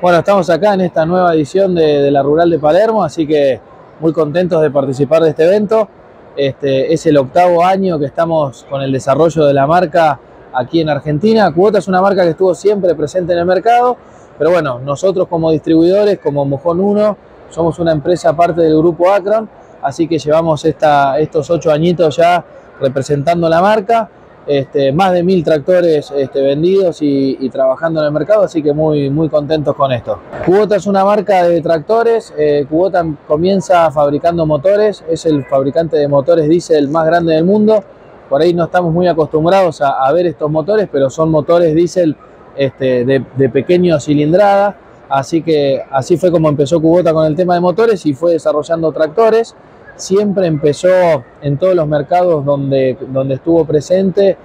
Bueno, estamos acá en esta nueva edición de, la Rural de Palermo, así que muy contentos de participar de este evento. Este, es el octavo año que estamos con el desarrollo de la marca aquí en Argentina. Cubota es una marca que estuvo siempre presente en el mercado, pero bueno, nosotros como distribuidores, como Mojón 1, somos una empresa parte del grupo Acron, así que llevamos esta, estos ocho añitos ya representando la marca este, más de mil tractores este, vendidos y, trabajando en el mercado, así que muy, muy contentos con esto. Kubota es una marca de tractores, eh, Kubota comienza fabricando motores, es el fabricante de motores diésel más grande del mundo, por ahí no estamos muy acostumbrados a, ver estos motores, pero son motores diésel este, de, de pequeña cilindrada, así que así fue como empezó Kubota con el tema de motores y fue desarrollando tractores siempre empezó en todos los mercados donde, donde estuvo presente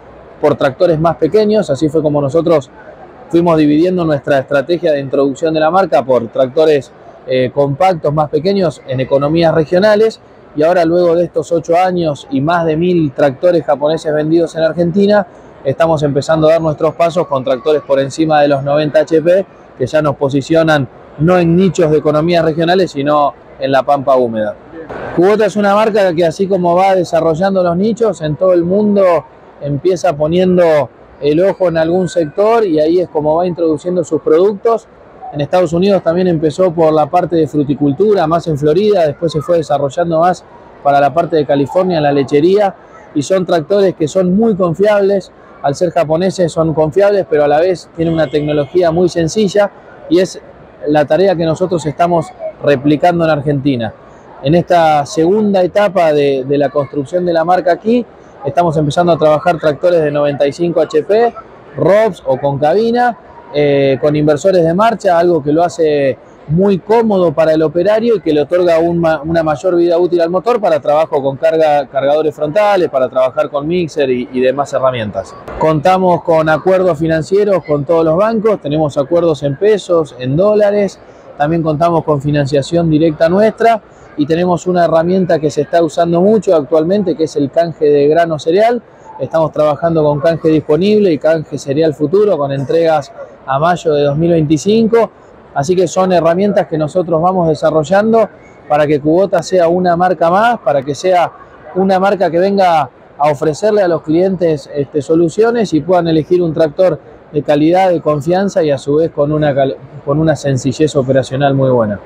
por tractores más pequeños, así fue como nosotros fuimos dividiendo nuestra estrategia de introducción de la marca por tractores eh, compactos más pequeños en economías regionales. Y ahora luego de estos ocho años y más de mil tractores japoneses vendidos en Argentina, estamos empezando a dar nuestros pasos con tractores por encima de los 90 HP que ya nos posicionan no en nichos de economías regionales, sino en la pampa húmeda. Kubota es una marca que así como va desarrollando los nichos, en todo el mundo empieza poniendo el ojo en algún sector y ahí es como va introduciendo sus productos. En Estados Unidos también empezó por la parte de fruticultura, más en Florida, después se fue desarrollando más para la parte de California, la lechería, y son tractores que son muy confiables, al ser japoneses son confiables, pero a la vez tienen una tecnología muy sencilla y es la tarea que nosotros estamos replicando en Argentina. En esta segunda etapa de, la construcción de la marca aquí, estamos empezando a trabajar tractores de 95 HP, ROBS o con cabina, eh, con inversores de marcha, algo que lo hace muy cómodo para el operario y que le otorga un, una mayor vida útil al motor para trabajo con carga, cargadores frontales, para trabajar con mixer y demás herramientas. Contamos con acuerdos financieros con todos los bancos, tenemos acuerdos en pesos, en dólares, también contamos con financiación directa nuestra y tenemos una herramienta que se está usando mucho actualmente que es el canje de grano cereal. Estamos trabajando con canje disponible y canje cereal futuro con entregas a mayo de 2025. Así que son herramientas que nosotros vamos desarrollando para que Kubota sea una marca más, para que sea una marca que venga a ofrecerle a los clientes este, soluciones y puedan elegir un tractor de calidad, de confianza y a su vez con una, con una sencillez operacional muy buena.